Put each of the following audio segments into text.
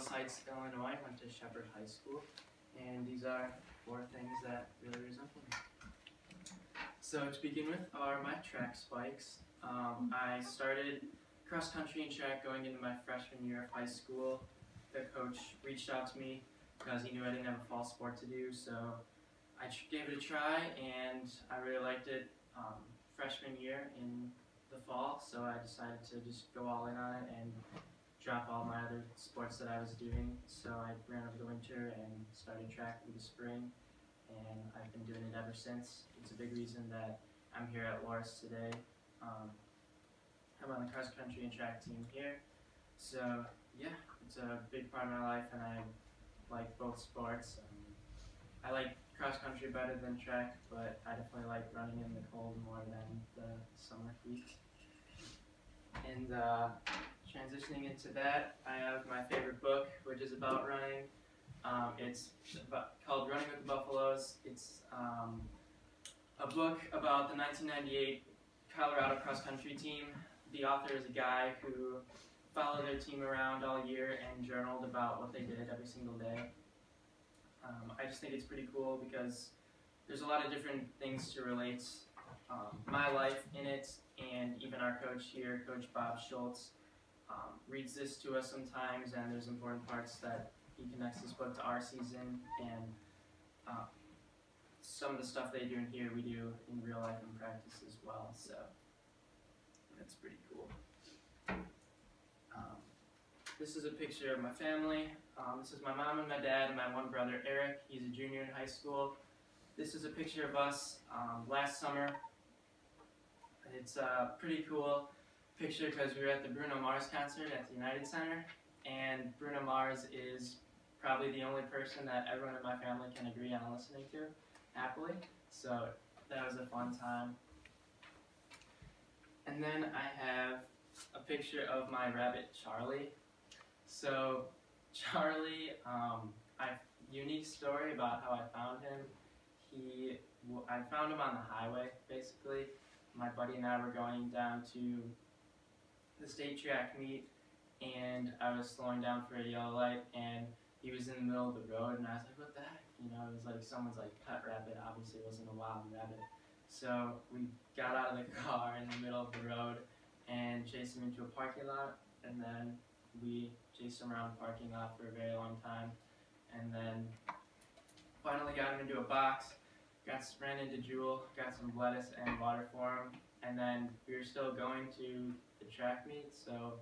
Mills Heights, Illinois. Went to Shepard High School, and these are four things that really resemble me. So to begin with are my track spikes. Um, I started cross country and track going into my freshman year of high school. The coach reached out to me because he knew I didn't have a fall sport to do, so I gave it a try, and I really liked it. Um, freshman year in the fall, so I decided to just go all in on it and drop all my other sports that I was doing. So I ran over the winter and started track through the spring, and I've been doing it ever since. It's a big reason that I'm here at Loras today. Um, I'm on the cross country and track team here. So yeah, it's a big part of my life, and I like both sports. Um, I like cross country better than track, but I definitely like running in the cold more than the summer heat. And uh, transitioning into that, I have my favorite book, which is about running. Um, it's about, called Running with the Buffaloes. It's um, a book about the 1998 Colorado cross country team. The author is a guy who followed their team around all year and journaled about what they did every single day. Um, I just think it's pretty cool because there's a lot of different things to relate um, my life in it, and even our coach here, Coach Bob Schultz, um, reads this to us sometimes, and there's important parts that he connects this book to our season, and uh, some of the stuff they do in here we do in real life and practice as well, so that's pretty cool. Um, this is a picture of my family. Um, this is my mom and my dad and my one brother Eric. He's a junior in high school. This is a picture of us um, last summer. It's a pretty cool picture because we were at the Bruno Mars concert at the United Center, and Bruno Mars is probably the only person that everyone in my family can agree on listening to happily. So that was a fun time. And then I have a picture of my rabbit Charlie. So Charlie, um, I unique story about how I found him. He, I found him on the highway, basically. My buddy and I were going down to state track meet, and I was slowing down for a yellow light, and he was in the middle of the road, and I was like, what the heck? You know, it was like someone's like pet rabbit. Obviously, it wasn't a wild rabbit. So we got out of the car in the middle of the road and chased him into a parking lot, and then we chased him around the parking lot for a very long time, and then finally got him into a box, got ran into Jewel, got some lettuce and water for him, and then we were still going to the track meet, so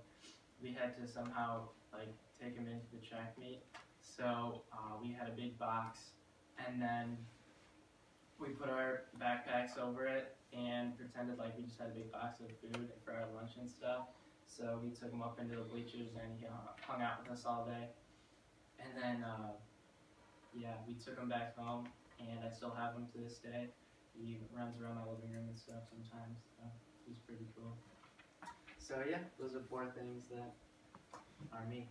we had to somehow like take him into the track meet. So uh, we had a big box, and then we put our backpacks over it and pretended like we just had a big box of food for our lunch and stuff. So we took him up into the bleachers and he hung out with us all day. And then, uh, yeah, we took him back home and I still have him to this day. He runs around my living room and stuff sometimes. So he's pretty cool. So yeah, those are four things that are me.